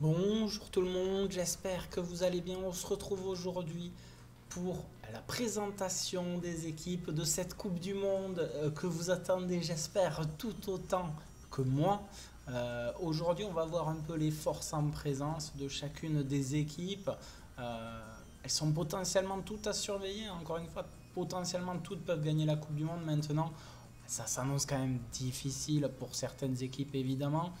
Bonjour tout le monde, j'espère que vous allez bien. On se retrouve aujourd'hui pour la présentation des équipes de cette Coupe du Monde euh, que vous attendez, j'espère, tout autant que moi. Euh, aujourd'hui, on va voir un peu les forces en présence de chacune des équipes. Euh, elles sont potentiellement toutes à surveiller. Encore une fois, potentiellement toutes peuvent gagner la Coupe du Monde maintenant. Ça s'annonce quand même difficile pour certaines équipes, évidemment.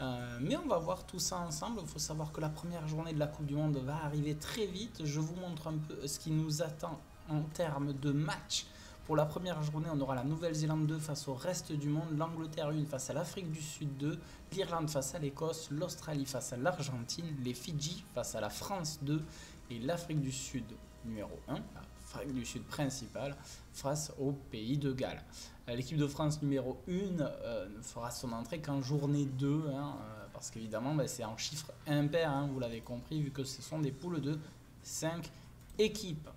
Euh, mais on va voir tout ça ensemble. Il faut savoir que la première journée de la Coupe du Monde va arriver très vite. Je vous montre un peu ce qui nous attend en termes de match. Pour la première journée, on aura la Nouvelle-Zélande 2 face au reste du monde, l'Angleterre 1 face à l'Afrique du Sud 2, l'Irlande face à l'Écosse, l'Australie face à l'Argentine, les Fidji face à la France 2 et l'Afrique du Sud numéro 1, l'Afrique du Sud principale, face au pays de Galles. Euh, l'équipe de France numéro 1 euh, ne fera son entrée qu'en journée 2, hein, euh, parce qu'évidemment ben, c'est en chiffre impair, hein, vous l'avez compris, vu que ce sont des poules de 5 équipes.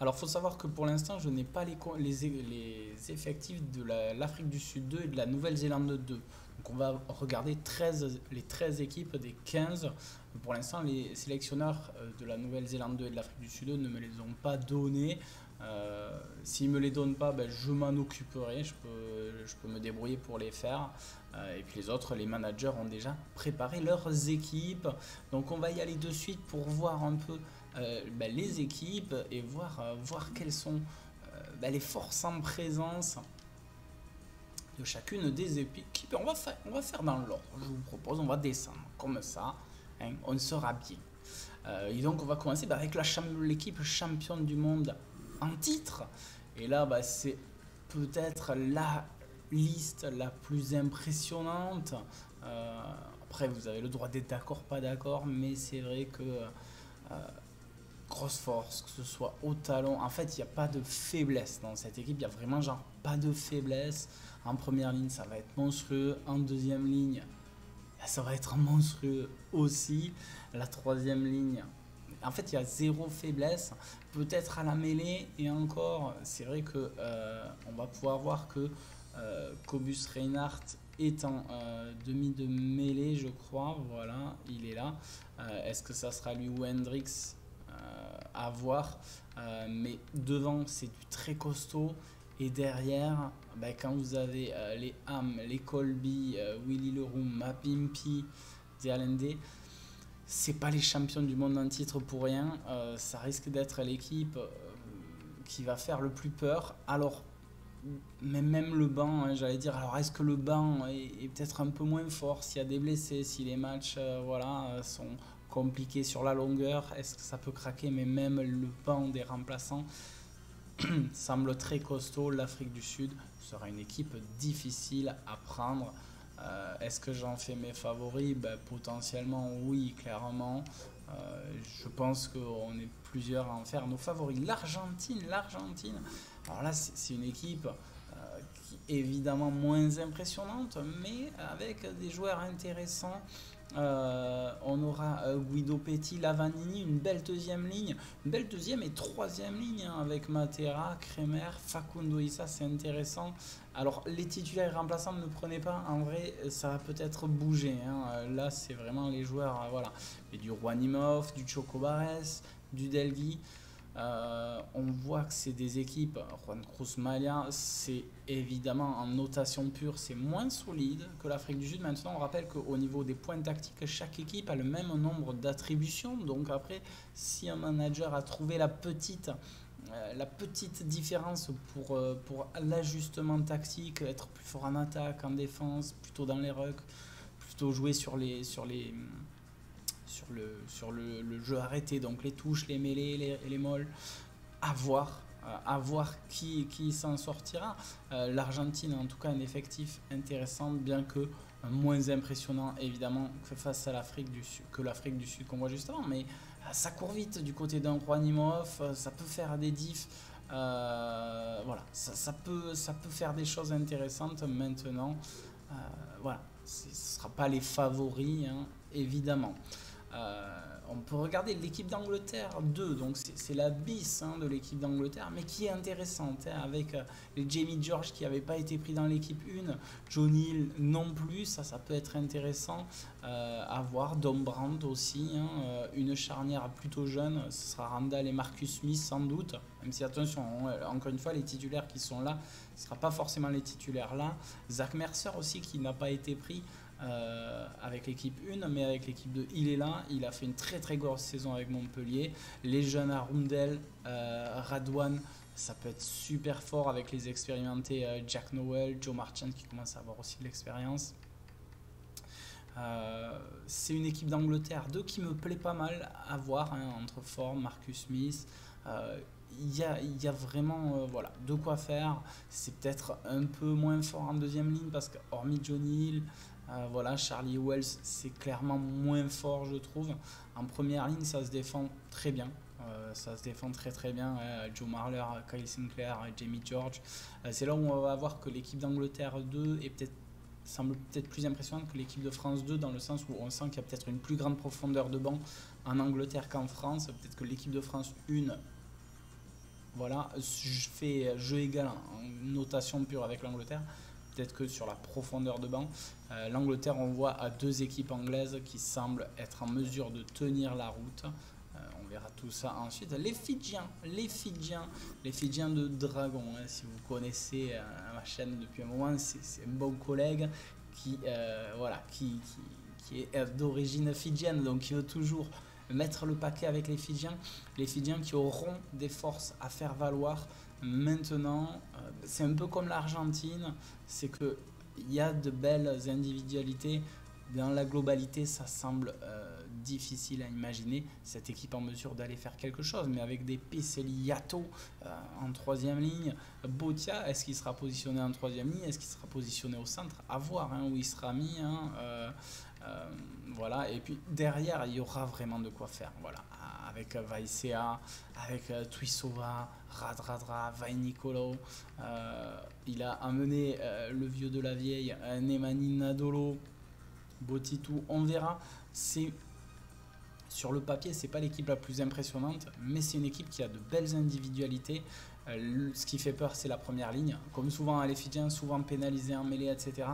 Alors, il faut savoir que pour l'instant, je n'ai pas les, effectifs de l'Afrique du Sud 2 et de la Nouvelle-Zélande 2. Donc, on va regarder 13, les 13 équipes des 15. Pour l'instant, les sélectionneurs de la Nouvelle-Zélande 2 et de l'Afrique du Sud 2 ne me les ont pas donnés. Euh, S'ils ne me les donnent pas, ben, je m'en occuperai. Je peux, me débrouiller pour les faire. Euh, et puis les autres, les managers ont déjà préparé leurs équipes. Donc, on va y aller de suite pour voir un peu euh, bah, les équipes et voir, quelles sont bah, les forces en présence de chacune des équipes. On va faire, on va faire dans l'ordre. Je vous propose, on va descendre comme ça. Hein, on sera bien. et donc on va commencer avec l'équipe championne du monde en titre. Et là, c'est peut-être la liste la plus impressionnante. après, vous avez le droit d'être d'accord, pas d'accord, mais c'est vrai que grosse force, que ce soit au talon. En fait, il n'y a pas de faiblesse dans cette équipe. Il n'y a vraiment genre pas de faiblesse. En première ligne, ça va être monstrueux. En deuxième ligne, ça va être monstrueux aussi. La troisième ligne, en fait, il y a zéro faiblesse. Peut-être à la mêlée. Et encore, c'est vrai que euh, on va pouvoir voir que euh, Cobus Reinhardt est en euh, demi de mêlée, je crois. Voilà, il est là. Est-ce que ça sera lui ou Hendrix à voir. Mais devant, c'est du très costaud. Et derrière, bah, quand vous avez les Ham, les Colby, Willy Leroux, Mapimpi, DLND, c'est pas les champions du monde en titre pour rien. ça risque d'être l'équipe qui va faire le plus peur. Alors, mais même le banc, hein, j'allais dire, alors est-ce que le banc est, peut-être un peu moins fort s'il y a des blessés, si les matchs voilà, sont compliqué sur la longueur. Est-ce que ça peut craquer? Mais même le banc des remplaçants semble très costaud. L'Afrique du Sud sera une équipe difficile à prendre. Euh, est-ce que j'en fais mes favoris? Ben, Potentiellement oui, clairement. Euh, je pense qu'on est plusieurs à en faire nos favoris. L'Argentine, l'Argentine. Alors là, c'est une équipe euh, évidemment moins impressionnante, mais avec des joueurs intéressants. On aura Guido Petit, Lavanini, une belle deuxième ligne, une belle deuxième et troisième ligne hein, avec Matera, Kremer, Facundo Issa, c'est intéressant. Alors les titulaires remplaçants ne prenez pas, en vrai ça va peut-être bouger. Hein. Là c'est vraiment les joueurs, voilà, et du Juanimov, du Chocobares, du Delgui. Euh, on voit que c'est des équipes, Juan Cruz Malia, c'est évidemment en notation pure, c'est moins solide que l'Afrique du Sud. Maintenant, on rappelle qu'au niveau des points tactiques, chaque équipe a le même nombre d'attributions. Donc après, si un manager a trouvé la petite, euh, la petite différence pour, euh, pour l'ajustement tactique, être plus fort en attaque, en défense, plutôt dans les rucks, plutôt jouer sur les... Sur les sur le, sur le, jeu arrêté, donc les touches, les mêlées, les, les molles, à voir, euh, à voir qui, qui s'en sortira. Euh, L'Argentine, en tout cas, un effectif intéressant, bien que moins impressionnant, évidemment, que face à l'Afrique du Sud, que l'Afrique du Sud qu'on voit juste avant, mais euh, ça court vite du côté d'un Juanimov, ça peut faire des diffs. voilà, ça, peut, ça peut faire des choses intéressantes maintenant. voilà, ce ne sera pas les favoris, hein, évidemment. On peut regarder l'équipe d'Angleterre 2, donc c'est la bis hein, de l'équipe d'Angleterre, mais qui est intéressante, hein, avec les Jamie George qui n'avaient pas été pris dans l'équipe 1, John Hill non plus, ça, ça peut être intéressant à voir, Dom Brandt aussi, hein, une charnière plutôt jeune, ce sera Randall et Marcus Smith sans doute, même si attention, encore une fois, les titulaires qui sont là, ce ne sera pas forcément les titulaires là. Zach Mercer aussi qui n'a pas été pris euh, avec l'équipe 1, mais avec l'équipe 2, il est là. Il a fait une très très grosse saison avec Montpellier. Les jeunes à Rundel, euh, Radwan, ça peut être super fort avec les expérimentés euh, Jack Noel, Joe Marchand qui commence à avoir aussi de l'expérience. c'est une équipe d'Angleterre 2 qui me plaît pas mal à voir hein, entre Ford, Marcus Smith il y a, y a, vraiment euh, voilà, de quoi faire. C'est peut-être un peu moins fort en deuxième ligne parce que, hormis Johnny Hill, euh, voilà, Charlie Wells, c'est clairement moins fort, je trouve. En première ligne, ça se défend très bien. Euh, ça se défend très très bien. Joe Marler, Kyle Sinclair, Jamie George. c'est là où on va voir que l'équipe d'Angleterre 2 est peut-être semble peut-être plus impressionnante que l'équipe de France 2 dans le sens où on sent qu'il y a peut-être une plus grande profondeur de banc en Angleterre qu'en France. Peut-être que l'équipe de France 1 voilà, je fais jeu égal en notation pure avec l'Angleterre. Peut-être que sur la profondeur de banc, euh, l'Angleterre, on voit à deux équipes anglaises qui semblent être en mesure de tenir la route. Euh, on verra tout ça ensuite. Les Fidjiens, les Fidjiens, les Fidjiens de Dragon. Hein, si vous connaissez euh, ma chaîne depuis un moment, c'est un bon collègue qui, voilà, qui, est d'origine fidjienne, donc qui veut toujours mettre le paquet avec les Fidjiens, les Fidjiens qui auront des forces à faire valoir maintenant. Euh, c'est un peu comme l'Argentine, c'est que il y a de belles individualités. Dans la globalité, ça semble euh, difficile à imaginer cette équipe en mesure d'aller faire quelque chose, mais avec des Peseliato euh, en troisième ligne, Botia, est-ce qu'il sera positionné en troisième ligne? Est-ce qu'il sera positionné au centre? À voir hein, où il sera mis. Hein, euh, voilà, et puis derrière, il y aura vraiment de quoi faire. Voilà, avec Vaisea, avec euh, Tuisova, Radradra, Vainicolo. Euh, il a amené le vieux de la vieille, Nemani Nadolo, Botitou. On verra. C'est sur le papier, c'est pas l'équipe la plus impressionnante, mais c'est une équipe qui a de belles individualités. ce qui fait peur, c'est la première ligne. Comme souvent à l'Efidien, souvent pénalisé en mêlée, etc.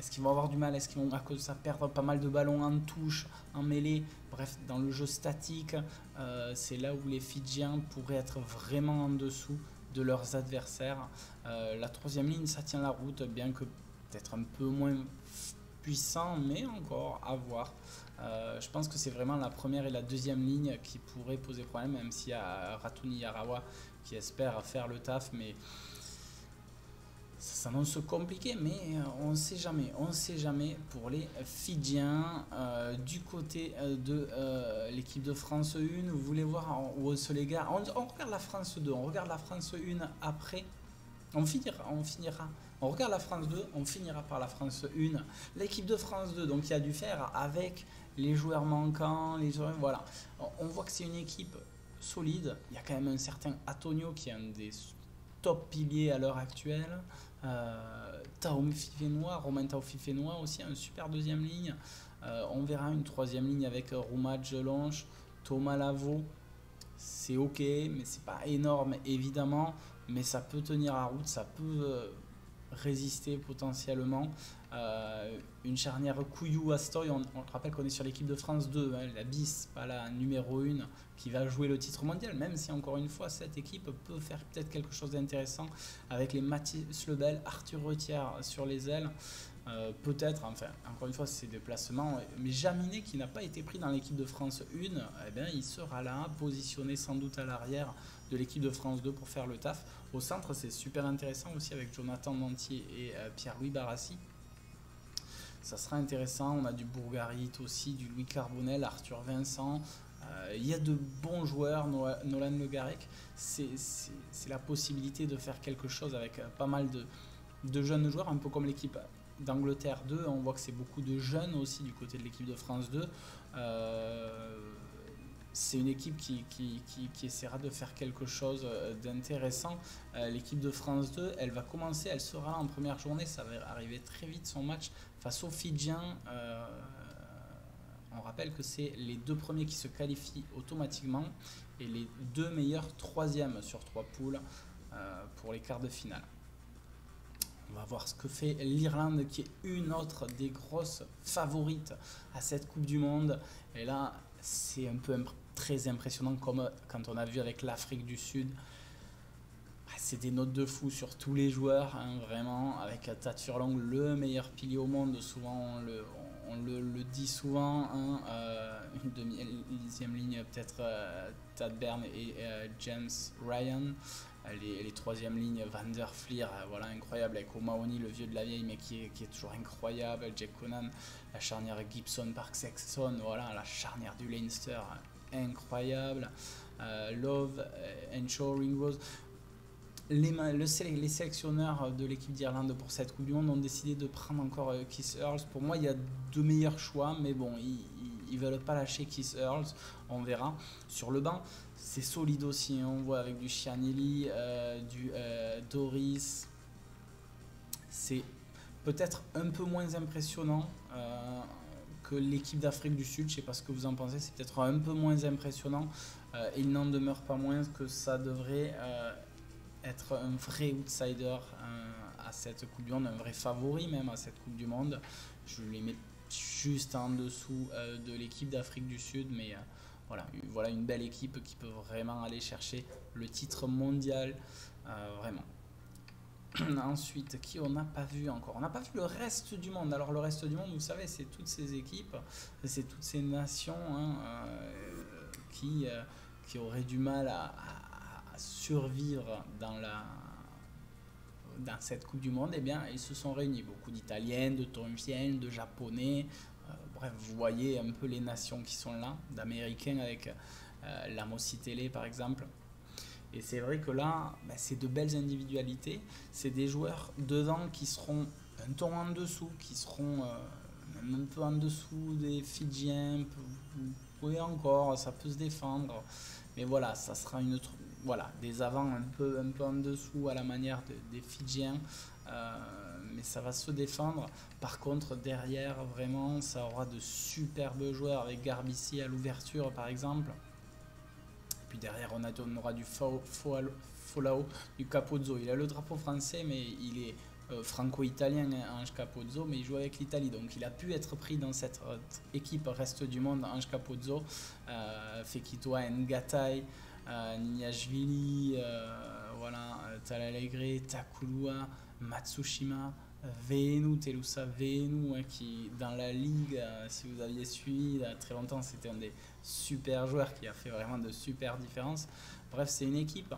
Est-ce qu'ils vont avoir du mal? Est-ce qu'ils vont, à cause de ça, perdre pas mal de ballons en touche, en mêlée? Bref, dans le jeu statique, euh, c'est là où les Fidjiens pourraient être vraiment en dessous de leurs adversaires. Euh, la troisième ligne, ça tient la route, bien que peut-être un peu moins puissant, mais encore à voir. Euh, je pense que c'est vraiment la première et la deuxième ligne qui pourraient poser problème, même s'il y a Ratuni Yarawa qui espère faire le taf, mais ça s'annonce compliqué, mais euh, on ne sait jamais. On ne sait jamais pour les Fidjiens. Euh, du côté euh, de l'équipe de France 1, vous voulez voir où se les gars on, regarde la France 2, on regarde la France 1 après. On finira, on finira. On regarde la France 2, on finira par la France 1. L'équipe de France 2, donc il a dû faire avec les joueurs manquants, les joueurs, voilà. On voit que c'est une équipe solide. Il y a quand même un certain Antonio qui est un des top piliers à l'heure actuelle. Euh, Taoufifénois, Romain Taoufifénois aussi, un super deuxième ligne. Euh, on verra une troisième ligne avec Rouma Jelonge, Thomas Lavaux. C'est ok, mais c'est pas énorme évidemment, mais ça peut tenir la route, ça peut euh, résister potentiellement. Euh, une charnière Couillou-Astoy, on, on, rappelle qu'on est sur l'équipe de France 2, hein, la bis, pas la numéro 1, qui va jouer le titre mondial, même si encore une fois cette équipe peut faire peut-être quelque chose d'intéressant avec les Mathis Lebel, Arthur Retière sur les ailes. Euh, peut-être, enfin, encore une fois, c'est des placements, mais Jaminet qui n'a pas été pris dans l'équipe de France 1, eh bien, il sera là, positionné sans doute à l'arrière de l'équipe de France 2 pour faire le taf. Au centre, c'est super intéressant aussi avec Jonathan Dantier et euh, Pierre-Louis Barassi. Ça sera intéressant. On a du Bourgarit aussi, du Louis Carbonel, Arthur Vincent. Euh, il y a de bons joueurs, Nolan Le Garec. C'est la possibilité de faire quelque chose avec euh, pas mal de, jeunes joueurs, un peu comme l'équipe d'Angleterre 2. On voit que c'est beaucoup de jeunes aussi du côté de l'équipe de France 2. Euh, c'est une équipe qui, qui, qui, essaiera de faire quelque chose euh, d'intéressant. Euh, l'équipe de France 2, elle va commencer, elle sera en première journée, ça va arriver très vite son match face aux Fidjiens. on rappelle rappelle que c'est les deux premiers qui se qualifient automatiquement et les deux meilleurs troisièmes sur trois poules pour les quarts de finale. On va voir ce que fait l'Irlande qui est une autre des grosses favorites à cette Coupe du Monde. Et là, c'est un peu très impressionnant comme quand on a vu avec l'Afrique du Sud. Ah, c'est des notes de fou sur tous les joueurs, hein, vraiment, avec Tad Furlong, le meilleur pilier au monde. Souvent, on le, dit souvent. Hein, euh, une deuxième ligne, peut-être euh, Tad Bern et euh, James Ryan les, les troisième lignes, Van der Fleer, euh, voilà, incroyable, avec O'Mahony, le vieux de la vieille, mais qui est, qui est toujours incroyable, Jack Conan, la charnière Gibson, Park Sexton, voilà, la charnière du Leinster, incroyable, euh, Love, and Show, Ringrose. Les, le, les, sélectionneurs de l'équipe d'Irlande pour cette Coupe du Monde ont décidé de prendre encore euh, Keith Earls. Pour moi, il y a deux meilleurs choix, mais bon, ils ne veulent pas lâcher Keith Earls, on verra. Sur le banc, c'est solide aussi. Hein. On voit avec du Chianelli, euh, du euh, Doris. C'est peut-être un peu moins impressionnant euh, que l'équipe d'Afrique du Sud. Je sais pas ce que vous en pensez. C'est peut-être un peu moins impressionnant. il n'en demeure pas moins que ça devrait être un vrai outsider à cette Coupe du Monde, un vrai favori même à cette Coupe du Monde. Je les mets juste en dessous de l'équipe d'Afrique du Sud, mais voilà, voilà une belle équipe qui peut vraiment aller chercher le titre mondial, euh, vraiment. Ensuite, qui on n'a pas vu encore? On n'a pas vu le reste du monde. Alors le reste du monde, vous savez, c'est toutes ces équipes, c'est toutes ces nations hein, euh, qui, euh, qui auraient du mal à, survivre dans, la, dans cette Coupe du Monde. Eh bien, ils se sont réunis. Beaucoup d'Italiens, de Tongiens, de Japonais, bref, vous voyez un peu les nations qui sont là, d'Américains avec euh, la Mossy Télé par exemple. Et c'est vrai que là, bah, c'est de belles individualités. C'est des joueurs dedans qui seront un ton en dessous, qui seront euh, même un peu en dessous des Fidjiens. Oui, encore, ça peut se défendre. Mais voilà, ça sera une voilà, des avants un peu, un peu en dessous à la manière des Fidjiens. Euh, mais ça va se défendre. Par contre, derrière, vraiment, ça aura de superbes joueurs avec Garbici à l'ouverture, par exemple. Puis derrière, on, a, on aura du Folao, du Capozzo. Il a le drapeau français, mais il est euh, franco-italien, hein, Ange Capozzo, mais il joue avec l'Italie. Donc il a pu être pris dans cette euh, équipe reste du monde, Ange Capozzo, euh, Fekito Ngatai, euh, Niashvili, voilà, Takulua. Matsushima, Venu, Telusa Venu, hein, qui dans la ligue, euh, si vous aviez suivi il y a très longtemps, c'était un des super joueurs qui a fait vraiment de super différences. Bref, c'est une équipe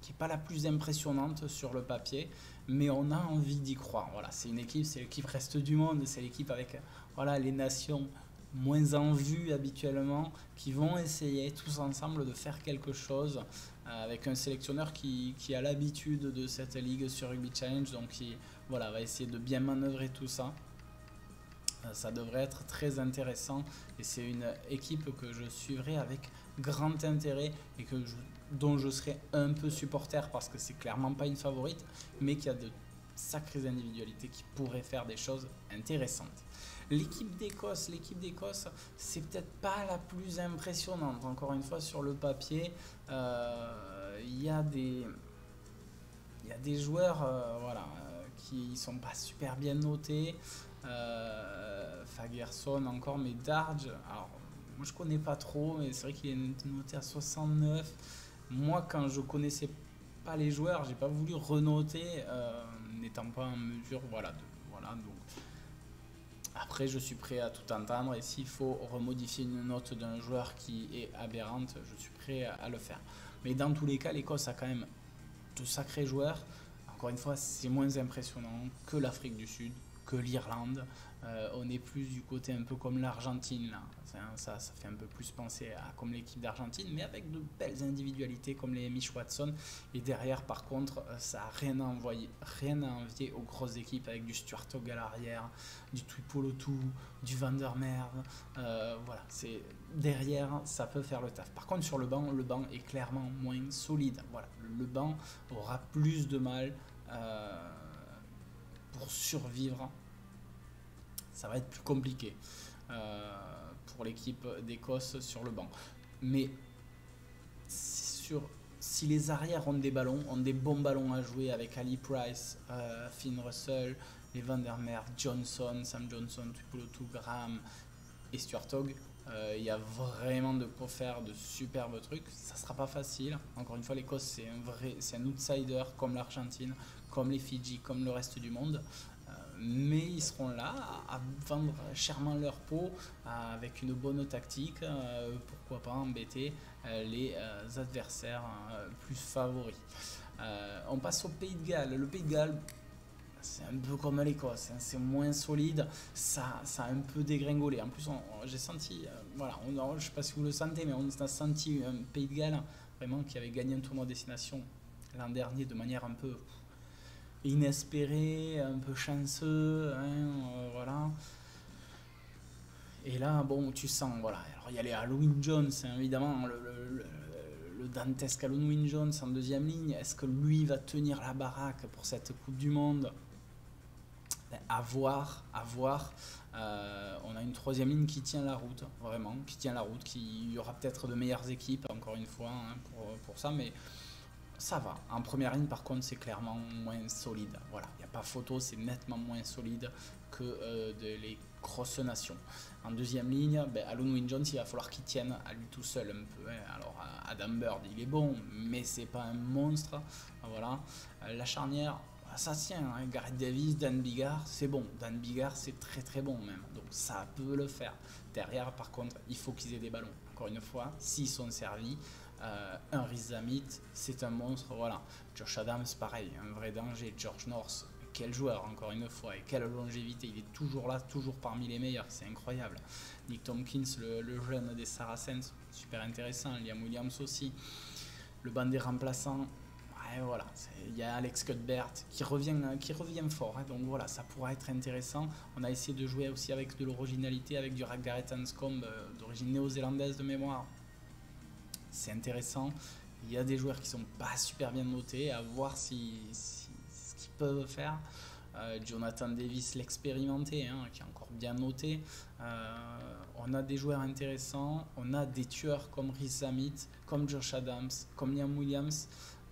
qui n'est pas la plus impressionnante sur le papier, mais on a envie d'y croire. Voilà, c'est une équipe, c'est l'équipe reste du monde, c'est l'équipe avec voilà, les nations moins en vue habituellement, qui vont essayer tous ensemble de faire quelque chose euh, avec un sélectionneur qui, qui a l'habitude de cette ligue sur Rugby Challenge, donc qui voilà, va essayer de bien manœuvrer tout ça. Euh, ça devrait être très intéressant et c'est une équipe que je suivrai avec grand intérêt et que dont je serai un peu supporter parce que c'est clairement pas une favorite, mais qui a de sacrées individualités qui pourraient faire des choses intéressantes. L'équipe d'Écosse, l'équipe d'Écosse, c'est peut-être pas la plus impressionnante. Encore une fois, sur le papier, euh, il y a des il y a des joueurs euh, voilà, qui sont pas super bien notés. Euh, Fagerson encore, mais Darge, alors moi je connais pas trop, mais c'est vrai qu'il est noté à 69. Moi, quand je connaissais pas les joueurs, j'ai pas voulu renoter, n'étant pas en mesure, voilà, voilà, donc après, je suis prêt à tout entendre et s'il faut remodifier une note d'un joueur qui est aberrante, je suis prêt à le faire. Mais dans tous les cas, l'Écosse a quand même de sacrés joueurs. Une fois, c'est moins impressionnant que l'Afrique du Sud, que l'Irlande. Euh, on est plus du côté un peu comme l'Argentine. Ça, ça fait un peu plus penser à comme l'équipe d'Argentine, mais avec de belles individualités comme les Mitch Watson. Et derrière, par contre, euh, ça n'a rien, à envoyer, rien à envier aux grosses équipes avec du Stuart Hogg l'arrière, du Twipolotu, du Vandermeer. Euh, voilà, c'est derrière, ça peut faire le taf. Par contre, sur le banc, le banc est clairement moins solide. Voilà, le banc aura plus de mal euh, pour survivre ça va être plus compliqué euh, pour l'équipe d'Écosse sur le banc. Mais sur, si les arrières ont des ballons, ont des bons ballons à jouer avec Ali Price, euh, Finn Russell, les Van der Merwe, Johnson, Sam Johnson, Tupulotu, Graham et Stuart Hogg, il y a vraiment de quoi faire de superbes trucs. Ça sera pas facile. Encore une fois, l'Écosse c'est un un outsider comme l'Argentine, comme les Fidji, comme le reste du monde. Euh, mais ils seront là à vendre chèrement leur peau avec une bonne tactique. pourquoi pas embêter les adversaires plus favoris. on passe au Pays de Galles. Le Pays de Galles, c'est un peu comme l'Écosse, hein, c'est moins solide, ça, ça a un peu dégringolé. En plus, j'ai senti, euh, voilà, je ne sais pas si vous le sentez, mais on a senti un Pays de Galles vraiment qui avait gagné un tournoi destination l'an dernier de manière un peu inespérée, un peu chanceux, hein, euh, voilà. Et là, bon, tu sens, voilà. Alors, il y a les Halloween Jones, hein, évidemment, le dantesque Halloween Jones en deuxième ligne. Est-ce que lui va tenir la baraque pour cette Coupe du Monde? À voir, à voir. Euh, on a une troisième ligne qui tient la route, vraiment, qui tient la route, qui y aura peut-être de meilleures équipes, encore une fois, hein, pour, ça, mais ça va. En première ligne, par contre, c'est clairement moins solide. Voilà, il n'y a pas photo, c'est nettement moins solide que euh, les grosses nations. En deuxième ligne, ben, Alun Win Jones, il va falloir qu'il tienne à lui tout seul un peu. Hein. Alors, Adam Bird, il est bon, mais c'est pas un monstre. Voilà. La charnière, ça tient, hein. Gareth Davis, Dan Bigard, c'est bon. Dan Bigard, c'est très très bon même. Donc ça peut le faire. Derrière, par contre, il faut qu'ils aient des ballons. Encore une fois, s'ils sont servis, euh, un Rizamit, c'est un monstre. Voilà. Josh Adams, pareil, un vrai danger. George North, quel joueur, encore une fois, et quelle longévité. Il est toujours là, toujours parmi les meilleurs. C'est incroyable. Nick Tompkins, le, jeune des Saracens, super intéressant. Liam Williams aussi. Le banc des remplaçants, voilà, il y a Alex Cuthbert qui revient, qui revient fort. Hein. donc voilà, ça pourra être intéressant. On a essayé de jouer aussi avec de l'originalité, avec du Gareth Hanscombe euh, d'origine néo-zélandaise de mémoire. C'est intéressant. Il y a des joueurs qui sont pas super bien notés, à voir si, ce qu'ils peuvent faire. Euh, Jonathan Davis, l'expérimenté, hein, qui est encore bien noté. Euh, on a des joueurs intéressants, on a des tueurs comme Rhys Samit, comme Josh Adams, comme Liam Williams.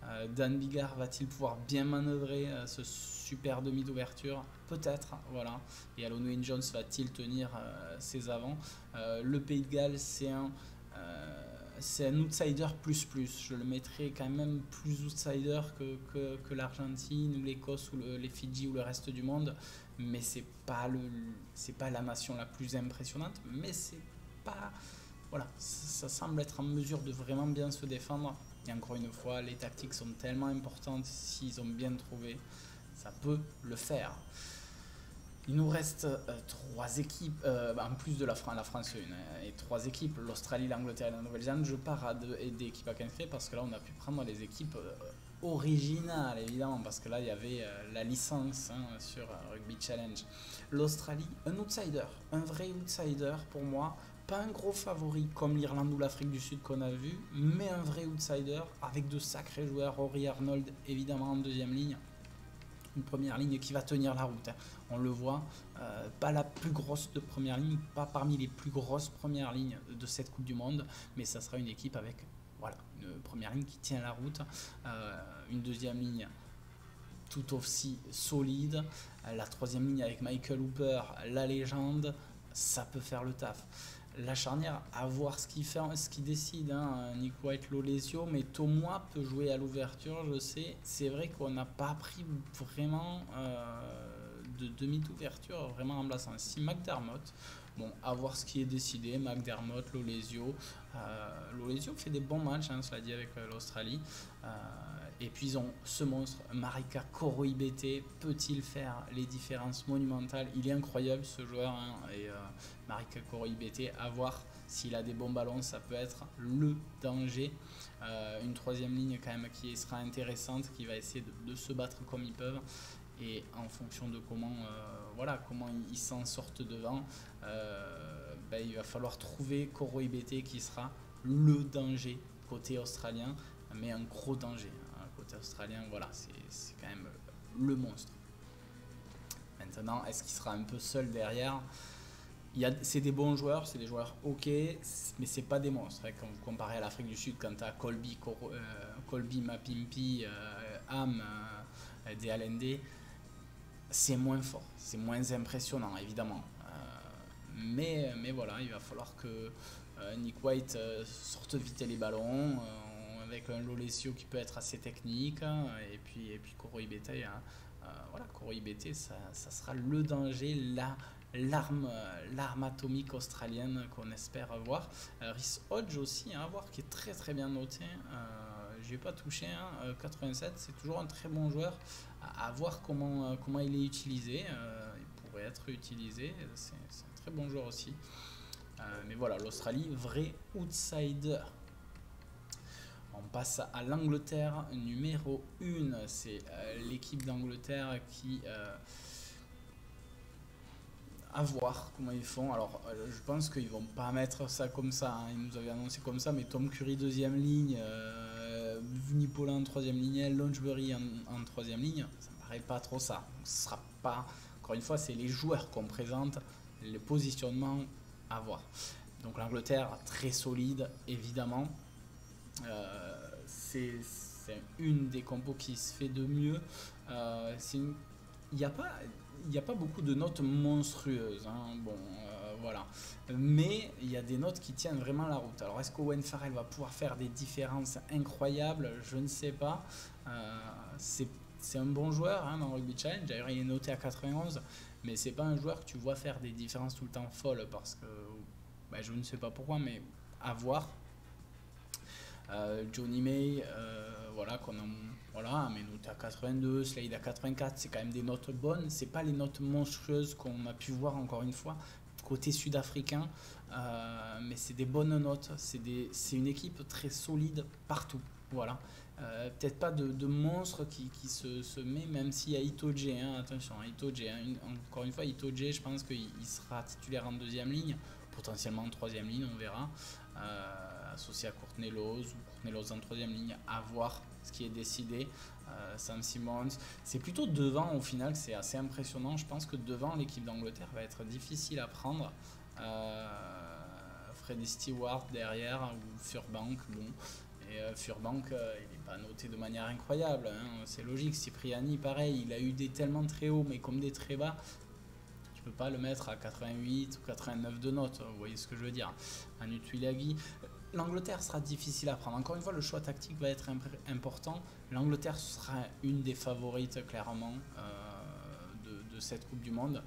Euh, Dan Bigard va-t-il pouvoir bien manœuvrer euh, ce super demi d'ouverture Peut-être, voilà. Et Alon Wayne Jones va-t-il tenir euh, ses avants Le Pays de Galles, c'est un, un outsider plus plus. Je le mettrai quand même plus outsider que, que, l'Argentine ou l'Écosse ou les Fidji ou le reste du monde. Mais c'est pas pas la nation la plus impressionnante, mais c'est pas, voilà, ça semble être en mesure de vraiment bien se défendre et encore une fois, les tactiques sont tellement importantes, s'ils ont bien trouvé, ça peut le faire. Il nous reste euh, trois équipes, euh, en plus de la, France, la France 1, hein, et trois équipes, l'Australie, l'Angleterre et la Nouvelle-Zélande. Je pars à deux, des équipes à fait parce que là on a pu prendre les équipes euh, originales évidemment, parce que là il y avait la licence hein, sur Rugby Challenge. L'Australie, un outsider, un vrai outsider pour moi, pas un gros favori comme l'Irlande ou l'Afrique du Sud qu'on a vu, mais un vrai outsider avec de sacrés joueurs. Rory Arnold, évidemment, en deuxième ligne. Une première ligne qui va tenir la route. Hein. On le voit, euh, pas la plus grosse de première ligne, pas parmi les plus grosses premières lignes de cette Coupe du Monde, mais ça sera une équipe avec voilà, une première ligne qui tient la route, euh, une deuxième ligne tout aussi solide, la troisième ligne avec Michael Hooper, la légende, ça peut faire le taf la charnière, à voir ce qu'il fait, ce qu'il décide. Hein. Nick White, Lolesio, mais Tomois peut jouer à l'ouverture, je sais. C'est vrai qu'on n'a pas pris vraiment euh, de demi d'ouverture vraiment remplaçant. Si McDermott, bon, à voir ce qui est décidé. McDermott, Lolesio. Euh, Lolesio fait des bons matchs, hein, cela dit, avec euh, l'Australie. Euh, et puis ils ont ce monstre, Marika Koroibete, peut-il faire les différences monumentales? Il est incroyable ce joueur, hein, et euh, Marika Koroibete, à voir s'il a des bons ballons, ça peut être le danger. Euh, une troisième ligne quand même qui sera intéressante, qui va essayer de, se battre comme ils peuvent. Et en fonction de comment, euh, voilà, comment ils s'en sortent devant, ben, il va falloir trouver Koroibete qui sera le danger côté australien, mais un gros danger australien, voilà, c'est quand même le monstre. Maintenant, est-ce qu'il sera un peu seul derrière? C'est des bons joueurs, c'est des joueurs ok, mais c'est pas des monstres. Quand vous comparez à l'Afrique du Sud, quand tu Colby, euh, Colby Mapimpi, euh, Am, euh, c'est moins fort, c'est moins impressionnant évidemment. mais, mais voilà, il va falloir que Nick White sorte vite les ballons avec un Lolesio qui peut être assez technique et puis et puis Koro IBT, voilà Koro ça, ça, sera le danger là l'arme, euh, l'arme atomique australienne qu'on espère voir. Euh, Rhys Hodge aussi, hein, à voir, qui est très très bien noté. Euh, je pas touché, 87, hein, c'est toujours un très bon joueur. À, voir comment, comment il est utilisé. il pourrait être utilisé, c'est, un très bon joueur aussi. mais voilà, l'Australie, vrai outsider. On passe à l'Angleterre numéro 1. C'est l'équipe d'Angleterre qui à voir comment ils font. Alors, euh, je pense qu'ils vont pas mettre ça comme ça. Hein. Ils nous avaient annoncé comme ça, mais Tom Curry deuxième ligne, euh, en troisième ligne, Launchbury en, troisième ligne, ça me paraît pas trop ça. ce sera pas. Encore une fois, c'est les joueurs qu'on présente, les positionnements à voir. Donc l'Angleterre très solide, évidemment. Euh, c'est une des compos qui se fait de mieux. Euh, il n'y a pas il n'y a pas beaucoup de notes monstrueuses. Hein. Bon, euh, voilà. Mais il y a des notes qui tiennent vraiment la route. Alors, est-ce qu'Owen Farrell va pouvoir faire des différences incroyables? Je ne sais pas. C'est un bon joueur hein, dans Rugby Challenge. D'ailleurs, il est noté à 91. Mais c'est pas un joueur que tu vois faire des différences tout le temps folles parce que bah, je ne sais pas pourquoi, mais à voir. Euh, Johnny May, voilà, qu'on a voilà, mais à 82, Slade à 84, c'est quand même des notes bonnes. C'est pas les notes monstrueuses qu'on a pu voir encore une fois côté sud-africain, euh, mais c'est des bonnes notes. C'est une équipe très solide partout. Voilà. Euh, peut-être pas de, monstre qui, se, met, même s'il y a Itoje. Hein, attention, Itoje. Hein, encore une fois, Itoje, je pense qu'il sera titulaire en deuxième ligne, potentiellement en troisième ligne, on verra. Euh, associé à Courtney Lowes ou Courtney Lowes en troisième ligne, à voir ce qui est décidé. Euh, Sam Simmons, c'est plutôt devant au final, c'est assez impressionnant. Je pense que devant l'équipe d'Angleterre va être difficile à prendre. Euh, Freddy Stewart derrière ou Furbank, bon. Et euh, Furbank, il n'est pas noté de manière incroyable, hein. c'est logique. Cipriani, pareil, il a eu des tellement très hauts, mais comme des très bas. Peux pas le mettre à 88 ou 89 de notes, vous voyez ce que je veux dire. Anu Tuilagi, l'Angleterre sera difficile à prendre. Encore une fois, le choix tactique va être important. L'Angleterre sera une des favorites, clairement, euh, de, cette Coupe du Monde.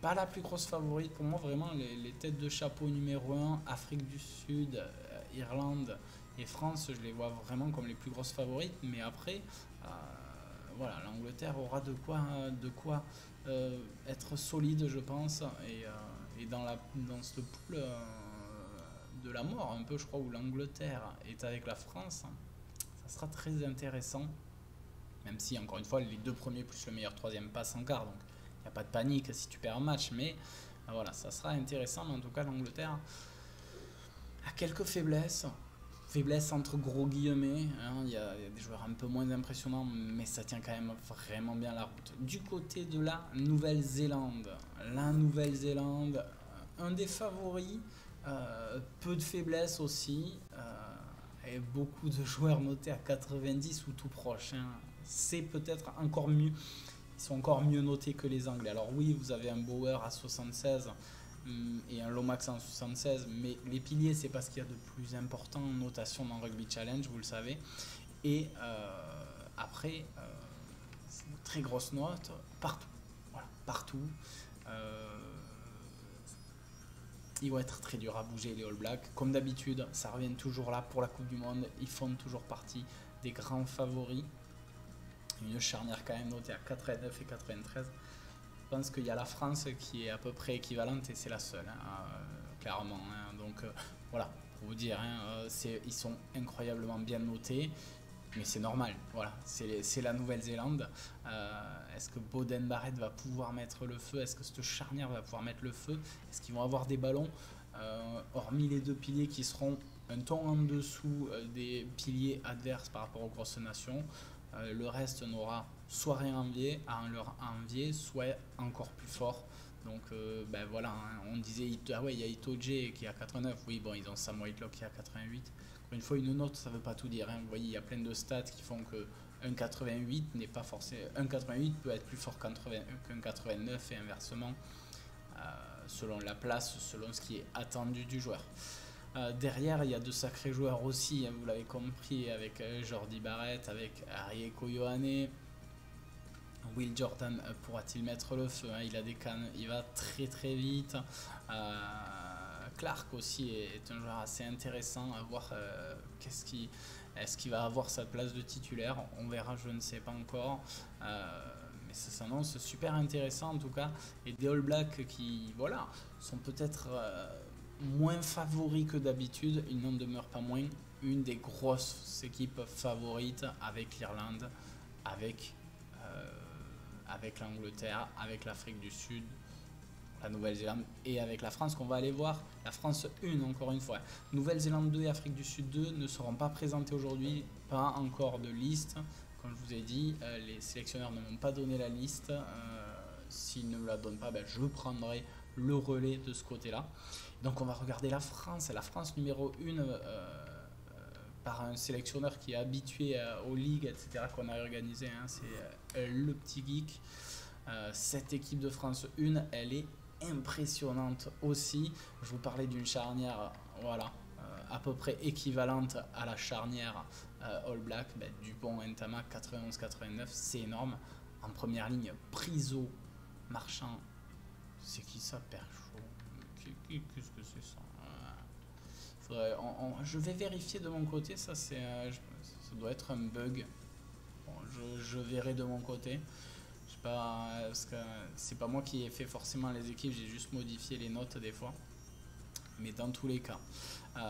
Pas la plus grosse favorite pour moi, vraiment, les, têtes de chapeau numéro 1, Afrique du Sud, euh, Irlande et France, je les vois vraiment comme les plus grosses favorites. Mais après, euh, voilà, l'Angleterre aura de quoi, de quoi être solide, je pense. Et, dans, la, dans ce pool de la mort, un peu, je crois, où l'Angleterre est avec la France. Ça sera très intéressant. Même si, encore une fois, les deux premiers plus le meilleur troisième passe en quart. Donc, il n'y a pas de panique si tu perds un match. Mais euh, voilà, ça sera intéressant. Mais en tout cas, l'Angleterre a quelques faiblesses. Faiblesses entre gros guillemets. Hein. Il y, a des joueurs un peu moins impressionnants, mais ça tient quand même vraiment bien la route. Du côté de la Nouvelle-Zélande, la Nouvelle-Zélande, un des favoris euh, peu de faiblesse aussi. Euh, et beaucoup de joueurs notés à 90 ou tout proche. Hein. C'est peut-être encore mieux. Ils sont encore mieux notés que les Anglais. Alors oui, vous avez un Bauer à 76 hum, et un Lomax en 76, mais les piliers, c'est parce qu'il y a de plus important en notation dans Rugby Challenge, vous le savez. Et euh, après, c'est une très grosse note partout. Voilà, partout. Ils vont être très durs à bouger, les All Blacks. Comme d'habitude, ça revient toujours là pour la Coupe du Monde. Ils font toujours partie des grands favoris. Une charnière quand même notée à 89 et 93. Je pense qu'il y a la France qui est à peu près équivalente et c'est la seule, hein, euh, clairement. Hein. Donc euh, voilà, pour vous dire, hein, euh, ils sont incroyablement bien notés mais c'est normal, voilà, c'est la Nouvelle-Zélande. Euh, est-ce que Boden Barrett va pouvoir mettre le feu? Est-ce que cette charnière va pouvoir mettre le feu? Est-ce qu'ils vont avoir des ballons? Euh, Hormis les deux piliers qui seront un ton en dessous euh, des piliers adverses par rapport aux grosses nations, le reste n'aura soit rien envié, à leur envier, soit encore plus fort. Donc ben voilà, hein, on disait ah ouais il y a Itoje qui a 89, oui bon ils ont Sam Whitelock qui a 88. Une fois une note ça veut pas tout dire, hein. vous voyez il y a plein de stats qui font que un 88 n'est pas forcément un 88 peut être plus fort qu'un 89 et inversement euh, selon la place, selon ce qui est attendu du joueur. Euh, derrière, il y a de sacrés joueurs aussi, hein, vous l'avez compris, avec euh, Jordi Barrett, avec Arieko Yohane. Will Jordan pourra-t-il mettre le feu hein, Il a des cannes, il va très très vite. Clark aussi est, un joueur assez intéressant à voir qu'est-ce qui est-ce qu'il va avoir sa place de titulaire? On verra, je ne sais pas encore. Euh, mais ça s'annonce super intéressant en tout cas. Et des All Blacks qui, voilà, sont peut-être euh, moins favoris que d'habitude. Il n'en demeure pas moins une des grosses équipes favorites avec l'Irlande, euh, avec l'Angleterre, avec l'Afrique du Sud, la Nouvelle-Zélande et avec la France qu'on va aller voir. La France 1 encore une fois. Nouvelle-Zélande 2 et Afrique du Sud 2 ne seront pas présentés aujourd'hui, pas encore de liste. Comme je vous ai dit, euh, les sélectionneurs ne m'ont pas donné la liste. Euh, s'ils ne me la donnent pas, ben, je prendrai le relais de ce côté-là. Donc on va regarder la France. La France numéro 1 euh, par un sélectionneur qui est habitué aux ligues, etc. qu'on a organisé. Hein, c'est le petit geek. cette équipe de France 1, elle est impressionnante aussi. Je vous parlais d'une charnière, voilà, euh, à peu près équivalente à la charnière euh, All Black. Ben, Dupont, Entama, 91-89, c'est énorme. En première ligne, Priso, Marchand. C'est qui ça, Perchaud? Qu'est-ce que c'est ça? Je vais vérifier de mon côté, ça, c'est, euh, ça doit être un bug. je verrai de mon côté pas, parce que c'est pas moi qui ai fait forcément les équipes, j'ai juste modifié les notes des fois. Mais dans tous les cas, euh,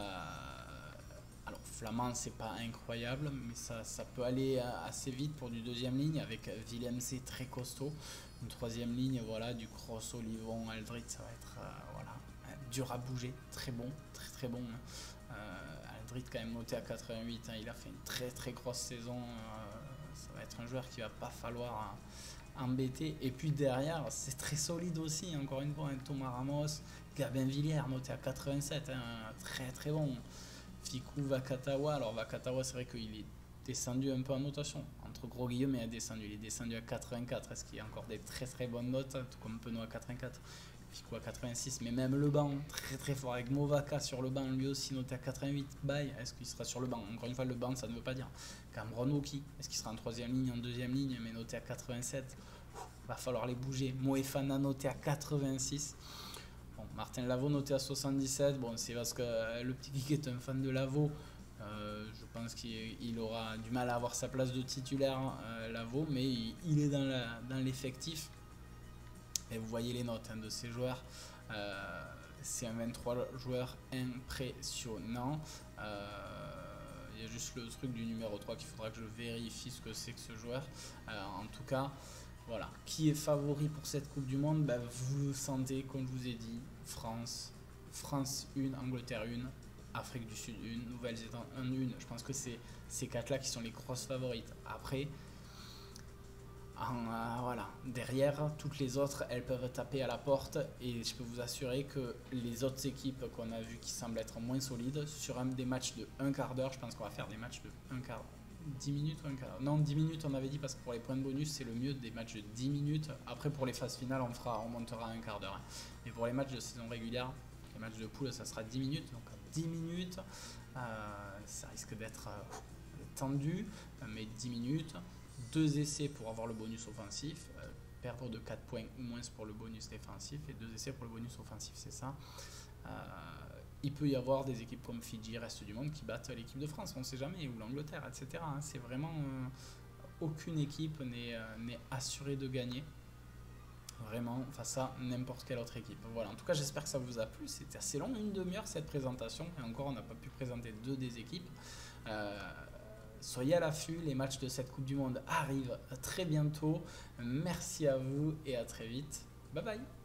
alors Flamand c'est pas incroyable, mais ça, ça, peut aller assez vite pour du deuxième ligne avec Willem c'est très costaud. Une troisième ligne, voilà, du Cross, Olivon, Aldrit, ça va être euh, voilà, dur à bouger, très bon, très très bon. Hein. Euh, Aldrit quand même noté à 88, hein, il a fait une très très grosse saison. ça va être un joueur qui va pas falloir embêté. Et puis derrière, c'est très solide aussi, encore une fois, un Thomas Ramos, Gabin Villiers, noté à 87, hein, très très bon. Fiku Vakatawa, alors Vakatawa, c'est vrai qu'il est descendu un peu en notation, entre gros guillemets, il est descendu, il est descendu à 84, est-ce qu'il y a encore des très très bonnes notes, tout comme Peno à 84 Fiku à 86, mais même le banc, très très fort, avec Movaka sur le banc, lui aussi noté à 88, bye, est-ce qu'il sera sur le banc? Encore une fois, le banc, ça ne veut pas dire. Cameron Oki, est-ce qu'il sera en troisième ligne, en deuxième ligne, mais noté à 87 Va falloir les bouger. Moefana noté à 86. Bon, Martin Lavo noté à 77. Bon, c'est parce que euh, le petit geek est un fan de Lavo. Euh, je pense qu'il aura du mal à avoir sa place de titulaire, euh, Lavo, mais il, est dans l'effectif. Et vous voyez les notes hein, de ces joueurs. c'est un 23 joueurs impressionnant. Il y a juste le truc du numéro 3 qu'il faudra que je vérifie ce que c'est que ce joueur. en tout cas, voilà. Qui est favori pour cette Coupe du Monde? Ben, Vous sentez, comme je vous ai dit, France, France 1, Angleterre 1, Afrique du Sud 1, Nouvelle-Zélande 1, 1. Je pense que c'est ces quatre-là qui sont les grosses favorites. Après, euh, voilà. Derrière, toutes les autres, elles peuvent taper à la porte et je peux vous assurer que les autres équipes qu'on a vues qui semblent être moins solides, sur un des matchs de un quart d'heure, je pense qu'on va faire des matchs de un quart, 10 minutes Non, 10 minutes on avait dit parce que pour les points de bonus c'est le mieux des matchs de 10 minutes. Après pour les phases finales on fera on montera un quart d'heure. Et pour les matchs de saison régulière, les matchs de poule ça sera 10 minutes. Donc 10 minutes euh, ça risque d'être euh, tendu, mais 10 minutes, deux essais pour avoir le bonus offensif, euh, perdre de 4 points ou moins pour le bonus défensif et deux essais pour le bonus offensif, c'est ça il peut y avoir des équipes comme Fidji, Reste du Monde, qui battent l'équipe de France, on ne sait jamais, ou l'Angleterre, etc. Hein. C'est vraiment. Euh, aucune équipe euh, n'est assurée de gagner. Vraiment, face à n'importe quelle autre équipe. Voilà, en tout cas, j'espère que ça vous a plu. C'était assez long, une demi-heure cette présentation, et encore, on n'a pas pu présenter deux des équipes. Euh, soyez à l'affût, les matchs de cette Coupe du Monde arrivent très bientôt. Merci à vous et à très vite. Bye bye